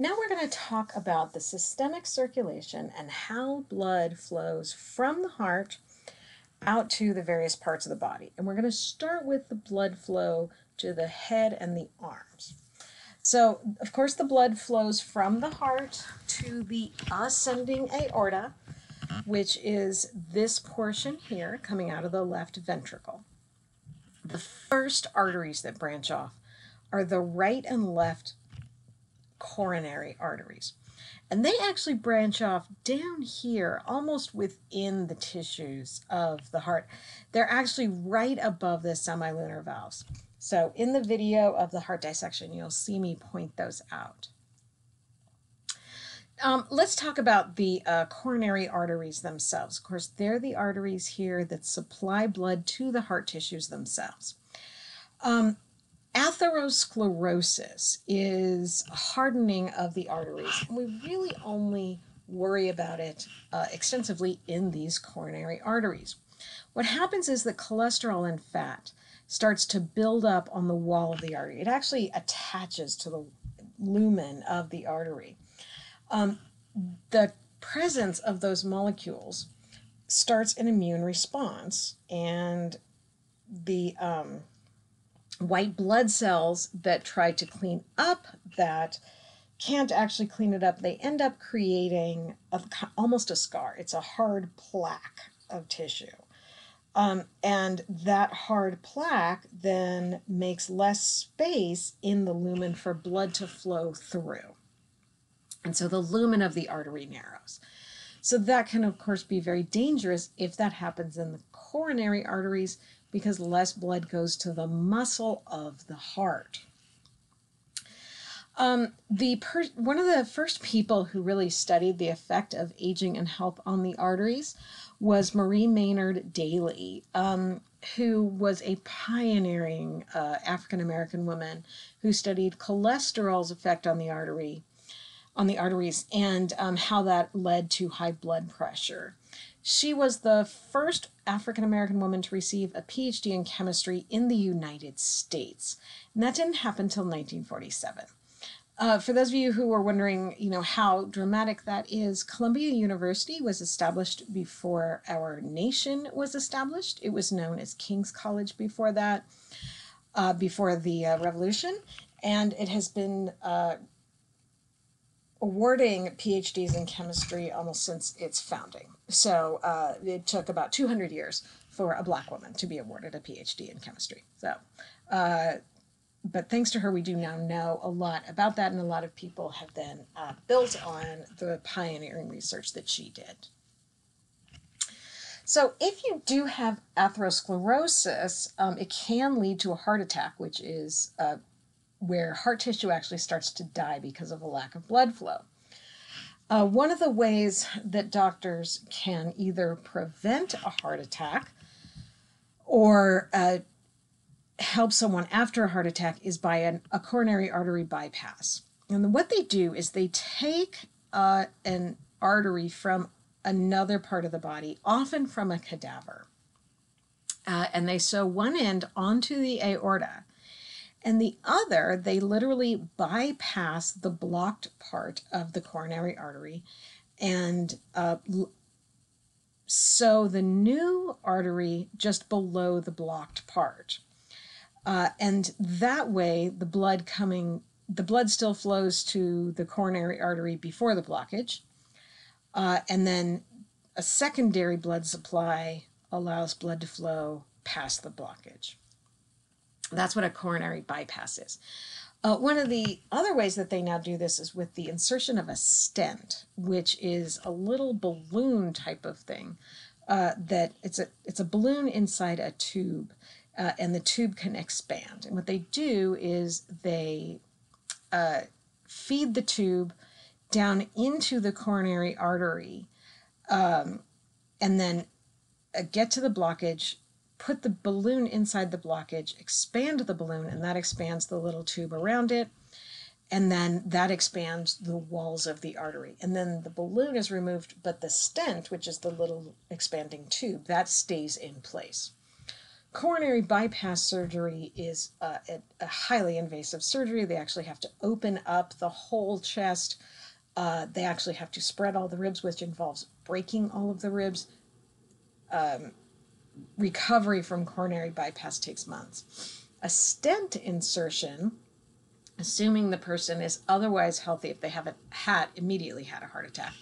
Now we're going to talk about the systemic circulation and how blood flows from the heart out to the various parts of the body. And we're going to start with the blood flow to the head and the arms. So, of course, the blood flows from the heart to the ascending aorta, which is this portion here coming out of the left ventricle. The first arteries that branch off are the right and left coronary arteries. And they actually branch off down here, almost within the tissues of the heart. They're actually right above the semilunar valves. So in the video of the heart dissection, you'll see me point those out. Um, let's talk about the uh, coronary arteries themselves. Of course, they're the arteries here that supply blood to the heart tissues themselves. Um, atherosclerosis is hardening of the arteries, and we really only worry about it uh, extensively in these coronary arteries. What happens is that cholesterol and fat starts to build up on the wall of the artery. It actually attaches to the lumen of the artery. Um, the presence of those molecules starts an immune response, and the um, white blood cells that try to clean up that can't actually clean it up. They end up creating a, almost a scar. It's a hard plaque of tissue. Um, and that hard plaque then makes less space in the lumen for blood to flow through. And so the lumen of the artery narrows. So that can, of course, be very dangerous if that happens in the coronary arteries because less blood goes to the muscle of the heart. Um, the per- one of the first people who really studied the effect of aging and health on the arteries was Marie Maynard Daly, um, who was a pioneering uh, African American woman who studied cholesterol's effect on the artery, on the arteries, and um, how that led to high blood pressure. She was the first African American woman to receive a PhD in chemistry in the United States, and that didn't happen until 1947. Uh, for those of you who are wondering, you know, how dramatic that is, Columbia University was established before our nation was established. It was known as King's College before that, uh, before the uh, Revolution, and it has been uh, awarding PhDs in chemistry almost since its founding. So uh, it took about 200 years for a black woman to be awarded a PhD in chemistry. So uh, but thanks to her, we do now know a lot about that, and a lot of people have then uh, built on the pioneering research that she did. So, if you do have atherosclerosis, um, it can lead to a heart attack, which is uh, where heart tissue actually starts to die because of a lack of blood flow. Uh, one of the ways that doctors can either prevent a heart attack or uh, help someone after a heart attack is by an, a coronary artery bypass. And what they do is they take uh, an artery from another part of the body, often from a cadaver, uh, and they sew one end onto the aorta. And the other, they literally bypass the blocked part of the coronary artery and uh, sew the new artery just below the blocked part. Uh, and that way, the blood coming, the blood still flows to the coronary artery before the blockage. Uh, and then a secondary blood supply allows blood to flow past the blockage. That's what a coronary bypass is. Uh, one of the other ways that they now do this is with the insertion of a stent, which is a little balloon type of thing. Uh, that it's a it's a balloon inside a tube, uh, and the tube can expand. And what they do is they uh, feed the tube down into the coronary artery um, and then uh, get to the blockage, put the balloon inside the blockage, expand the balloon, and that expands the little tube around it. And then that expands the walls of the artery. And then the balloon is removed, but the stent, which is the little expanding tube, that stays in place. coronary bypass surgery is a, a, highly invasive surgery. They actually have to open up the whole chest. Uh, they actually have to spread all the ribs, which involves breaking all of the ribs. Um, recovery from coronary bypass takes months. A stent insertion, assuming the person is otherwise healthy, if they haven't had immediately had a heart attack,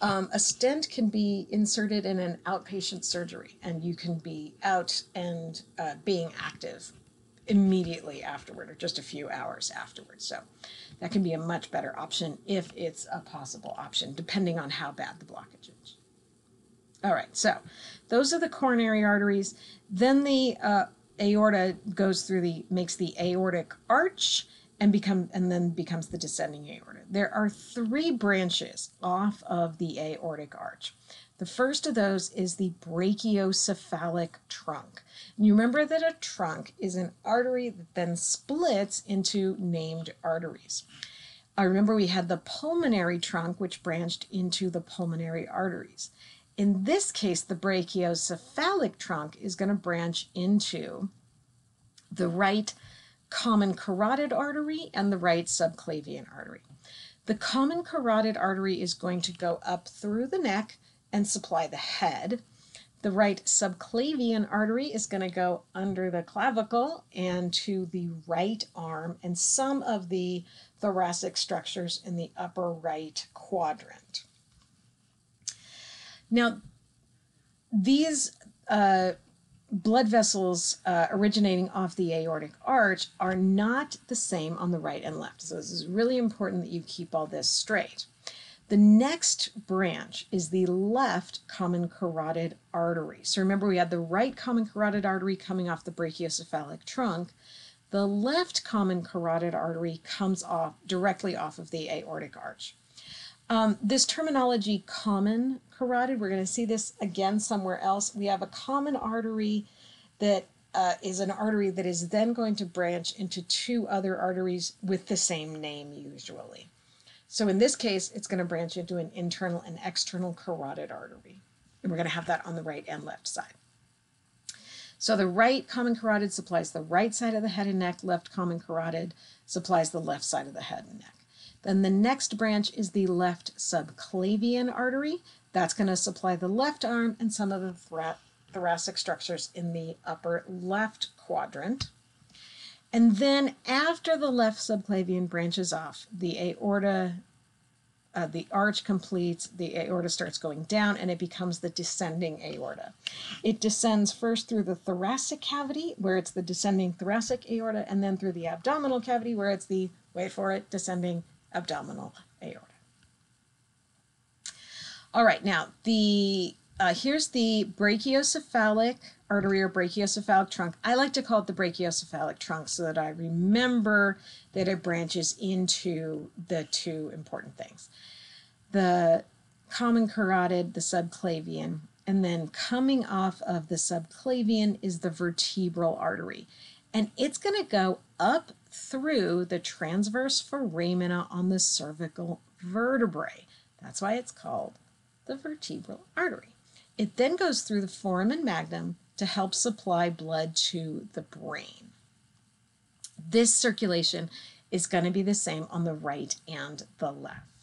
um, a stent can be inserted in an outpatient surgery, and you can be out and uh, being active immediately afterward or just a few hours afterwards. So that can be a much better option if it's a possible option, depending on how bad the blockage is. All right, so those are the coronary arteries. Then the uh, aorta goes through the makes the aortic arch and become and then becomes the descending aorta. There are three branches off of the aortic arch. The first of those is the brachiocephalic trunk. And you remember that a trunk is an artery that then splits into named arteries. I remember we had the pulmonary trunk, which branched into the pulmonary arteries. In this case, the brachiocephalic trunk is going to branch into the right common carotid artery and the right subclavian artery. The common carotid artery is going to go up through the neck and supply the head. The right subclavian artery is going to go under the clavicle and to the right arm and some of the thoracic structures in the upper right quadrant. Now, these uh, blood vessels uh, originating off the aortic arch are not the same on the right and left. So, this is really important that you keep all this straight. The next branch is the left common carotid artery. So, remember, we had the right common carotid artery coming off the brachiocephalic trunk. The left common carotid artery comes off directly off of the aortic arch. Um, this terminology, common carotid, we're going to see this again somewhere else. We have a common artery that uh, is an artery that is then going to branch into two other arteries with the same name usually. So in this case, it's going to branch into an internal and external carotid artery. And we're going to have that on the right and left side. So the right common carotid supplies the right side of the head and neck, left common carotid supplies the left side of the head and neck. Then the next branch is the left subclavian artery. That's going to supply the left arm and some of the thra- thoracic structures in the upper left quadrant. And then after the left subclavian branches off, the aorta, uh, the arch completes, the aorta starts going down, and it becomes the descending aorta. It descends first through the thoracic cavity, where it's the descending thoracic aorta, and then through the abdominal cavity, where it's the, wait for it, descending abdominal aorta. All right, now the uh, here's the brachiocephalic artery or brachiocephalic trunk. I like to call it the brachiocephalic trunk so that I remember that it branches into the two important things. The common carotid, the subclavian, and then coming off of the subclavian is the vertebral artery. And it's going to go up through the transverse foramina on the cervical vertebrae. That's why it's called the vertebral artery. It then goes through the foramen magnum to help supply blood to the brain. This circulation is going to be the same on the right and the left.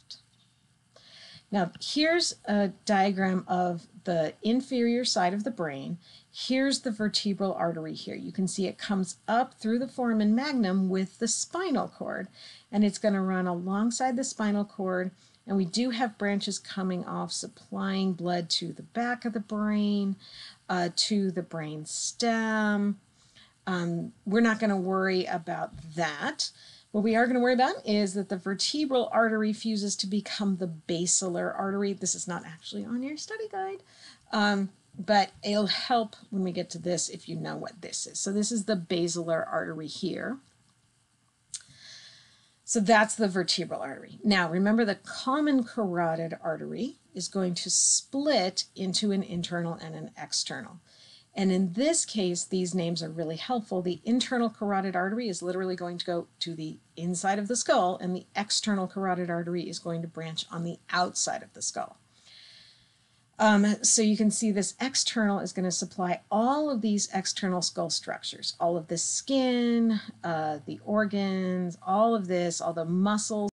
Now, here's a diagram of the inferior side of the brain Here's the vertebral artery here. You can see it comes up through the foramen magnum with the spinal cord, and it's going to run alongside the spinal cord. And we do have branches coming off, supplying blood to the back of the brain, uh, to the brain stem. Um, we're not going to worry about that. What we are going to worry about is that the vertebral artery fuses to become the basilar artery. This is not actually on your study guide. Um, but it'll help when we get to this if you know what this is. So this is the basilar artery here. So that's the vertebral artery. Now remember the common carotid artery is going to split into an internal and an external. And in this case, these names are really helpful. The internal carotid artery is literally going to go to the inside of the skull, and the external carotid artery is going to branch on the outside of the skull. Um, so you can see this external is going to supply all of these external skull structures, all of the skin, uh, the organs, all of this, all the muscles,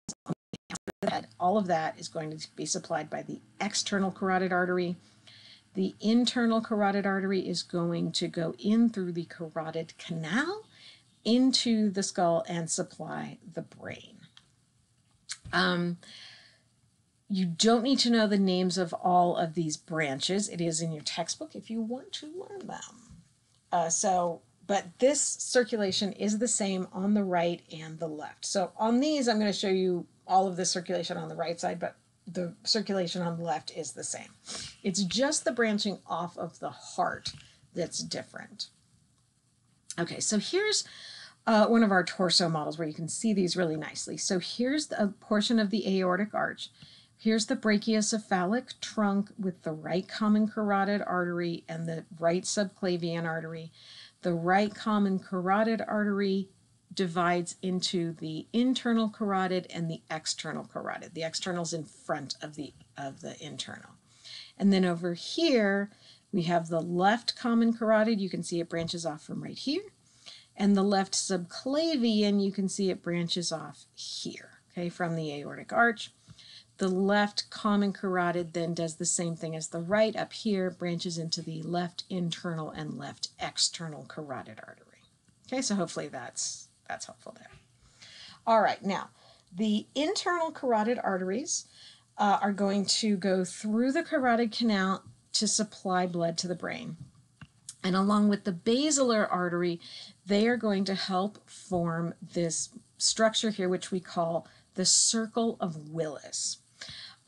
all of that is going to be supplied by the external carotid artery. The internal carotid artery is going to go in through the carotid canal into the skull and supply the brain. Um, you don't need to know the names of all of these branches. It is in your textbook if you want to learn them. Uh, so, but this circulation is the same on the right and the left. So on these, I'm going to show you all of the circulation on the right side, but the circulation on the left is the same. It's just the branching off of the heart that's different. Okay, so here's uh, one of our torso models where you can see these really nicely. So here's a portion of the aortic arch. Here's the brachiocephalic trunk with the right common carotid artery and the right subclavian artery. The right common carotid artery divides into the internal carotid and the external carotid. The external is in front of the of the internal. And then over here, we have the left common carotid. You can see it branches off from right here. And the left subclavian, you can see it branches off here, okay, from the aortic arch. The left common carotid then does the same thing as the right up here, branches into the left internal and left external carotid artery. Okay, so hopefully that's that's helpful there. All right, now the internal carotid arteries uh, are going to go through the carotid canal to supply blood to the brain. And along with the basilar artery, they are going to help form this structure here, which we call the circle of Willis.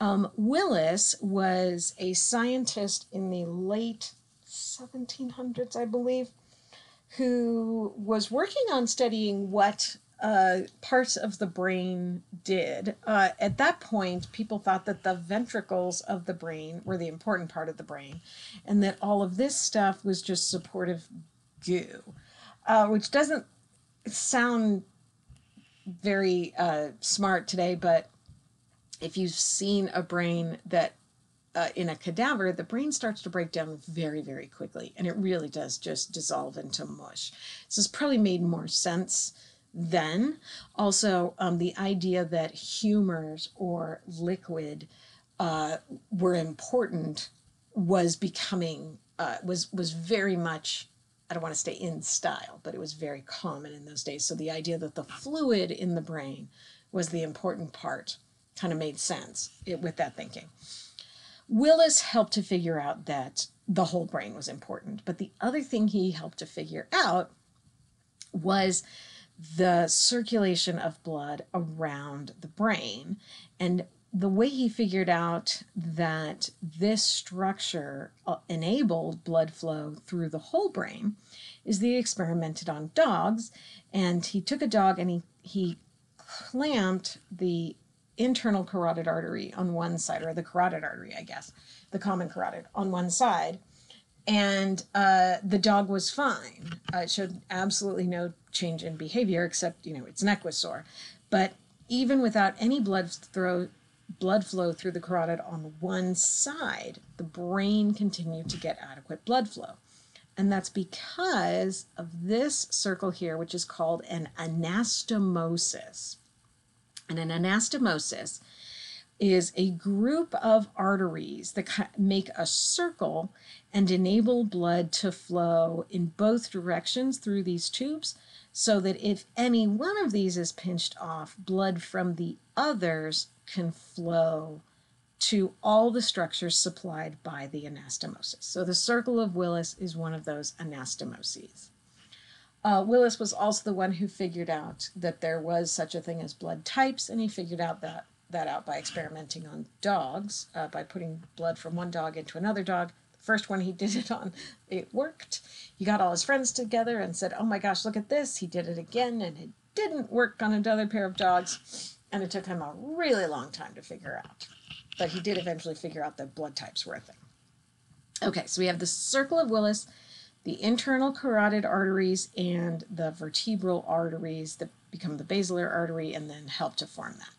Um, Willis was a scientist in the late 1700s, I believe, who was working on studying what uh, parts of the brain did. Uh, at that point, people thought that the ventricles of the brain were the important part of the brain, and that all of this stuff was just supportive goo, uh, which doesn't sound very uh, smart today, but if you've seen a brain that uh, in a cadaver, the brain starts to break down very, very quickly, and it really does just dissolve into mush. So it's probably made more sense then. Also, um, the idea that humors or liquid uh, were important was becoming uh, was was very much I don't want to stay in style, but it was very common in those days. So the idea that the fluid in the brain was the important part kind of made sense with that thinking. Willis helped to figure out that the whole brain was important, but the other thing he helped to figure out was the circulation of blood around the brain. And the way he figured out that this structure uh, enabled blood flow through the whole brain is that he experimented on dogs. And he took a dog and he, he clamped the internal carotid artery on one side, or the carotid artery, I guess, the common carotid on one side. And uh, the dog was fine. Uh, it showed absolutely no change in behavior, except, you know, its neck was sore. But even without any blood throw, blood flow through the carotid on one side, the brain continued to get adequate blood flow. And that's because of this circle here, which is called an anastomosis. And an anastomosis is a group of arteries that make a circle and enable blood to flow in both directions through these tubes so that if any one of these is pinched off, blood from the others can flow to all the structures supplied by the anastomosis. So the circle of Willis is one of those anastomoses. Uh, Willis was also the one who figured out that there was such a thing as blood types, and he figured out that that out by experimenting on dogs, uh, by putting blood from one dog into another dog. The first one he did it on, it worked. He got all his friends together and said, "Oh my gosh, look at this!" He did it again, and it didn't work on another pair of dogs, and it took him a really long time to figure out. But he did eventually figure out that blood types were a thing. Okay, so we have the circle of Willis the internal carotid arteries and the vertebral arteries that become the basilar artery and then help to form that.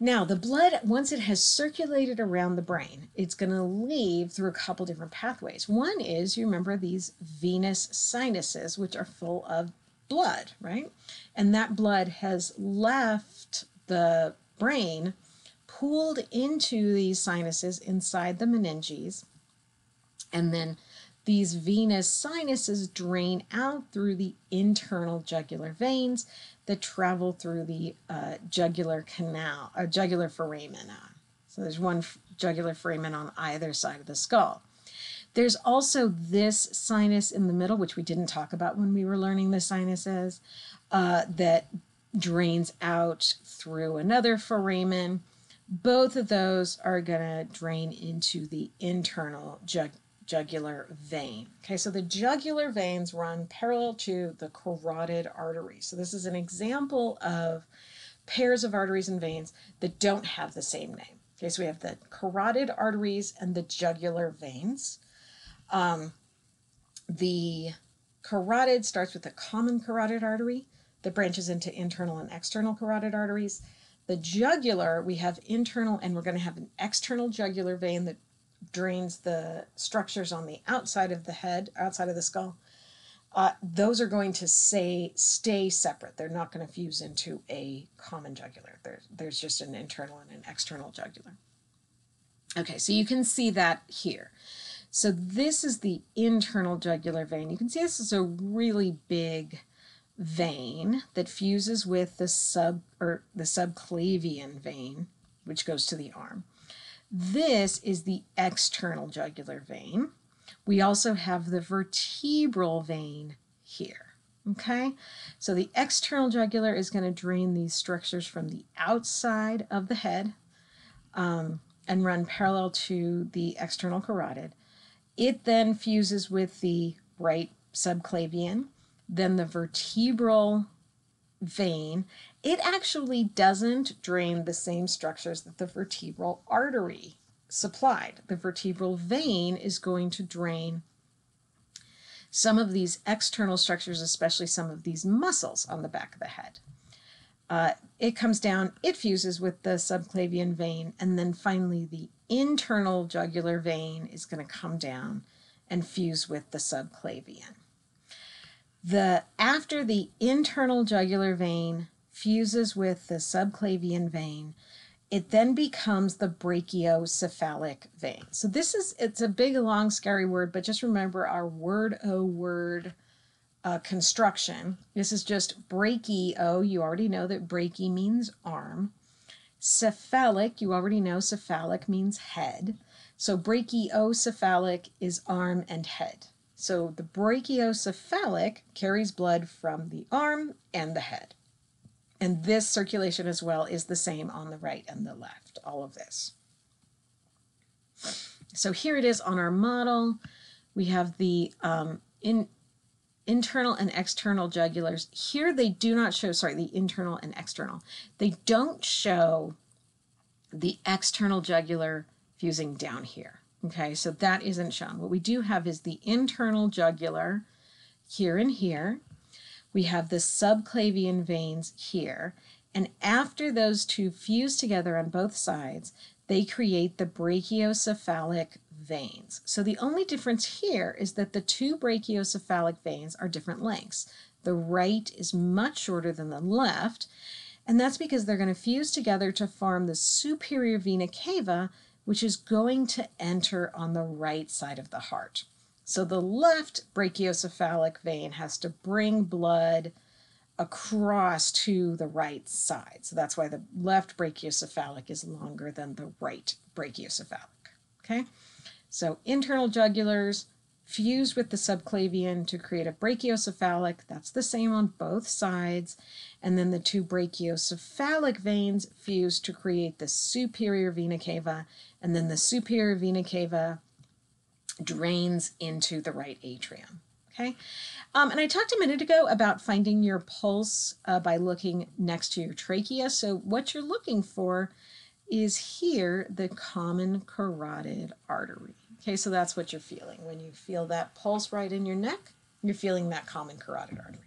Now, the blood, once it has circulated around the brain, it's going to leave through a couple different pathways. One is, you remember these venous sinuses, which are full of blood, right? And that blood has left the brain, pooled into these sinuses inside the meninges, and then these venous sinuses drain out through the internal jugular veins that travel through the uh, jugular canal, or uh, jugular foramen. So there's one jugular foramen on either side of the skull. There's also this sinus in the middle, which we didn't talk about when we were learning the sinuses, uh, that drains out through another foramen. Both of those are going to drain into the internal jug jugular vein. Okay, so the jugular veins run parallel to the carotid artery. So this is an example of pairs of arteries and veins that don't have the same name. Okay, so we have the carotid arteries and the jugular veins. Um, the carotid starts with the common carotid artery that branches into internal and external carotid arteries. The jugular, we have internal and we're going to have an external jugular vein that drains the structures on the outside of the head, outside of the skull, uh, those are going to say stay separate. They're not going to fuse into a common jugular. There's there's just an internal and an external jugular. Okay, so you can see that here. So this is the internal jugular vein. You can see this is a really big vein that fuses with the sub or the subclavian vein, which goes to the arm. This is the external jugular vein. We also have the vertebral vein here. Okay, so the external jugular is going to drain these structures from the outside of the head um, and run parallel to the external carotid. It then fuses with the right subclavian, then the vertebral vein, it actually doesn't drain the same structures that the vertebral artery supplied. The vertebral vein is going to drain some of these external structures, especially some of these muscles on the back of the head. Uh, it comes down, it fuses with the subclavian vein, and then finally the internal jugular vein is going to come down and fuse with the subclavian. The after the internal jugular vein fuses with the subclavian vein, it then becomes the brachiocephalic vein. So this is it's a big long scary word, but just remember our word o word uh, construction. This is just brachio. You already know that brachy means arm. Cephalic, you already know cephalic means head. So brachiocephalic is arm and head. So the brachiocephalic carries blood from the arm and the head. And this circulation as well is the same on the right and the left, all of this. So here it is on our model. We have the um, in, internal and external jugulars. Here they do not show, sorry, the internal and external. They don't show the external jugular fusing down here. Okay, so that isn't shown. What we do have is the internal jugular here and here. We have the subclavian veins here. And after those two fuse together on both sides, they create the brachiocephalic veins. So the only difference here is that the two brachiocephalic veins are different lengths. The right is much shorter than the left, and that's because they're going to fuse together to form the superior vena cava which is going to enter on the right side of the heart. So the left brachiocephalic vein has to bring blood across to the right side. So that's why the left brachiocephalic is longer than the right brachiocephalic. Okay, so internal jugulars fuse with the subclavian to create a brachiocephalic. That's the same on both sides. And then the two brachiocephalic veins fuse to create the superior vena cava and then the superior vena cava drains into the right atrium. Okay, um, and I talked a minute ago about finding your pulse uh, by looking next to your trachea. So what you're looking for is here the common carotid artery. Okay, so that's what you're feeling. When you feel that pulse right in your neck, you're feeling that common carotid artery.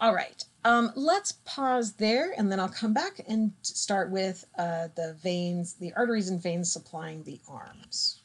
All right, Um, let's pause there and then I'll come back and start with uh, the veins, the arteries and veins supplying the arms.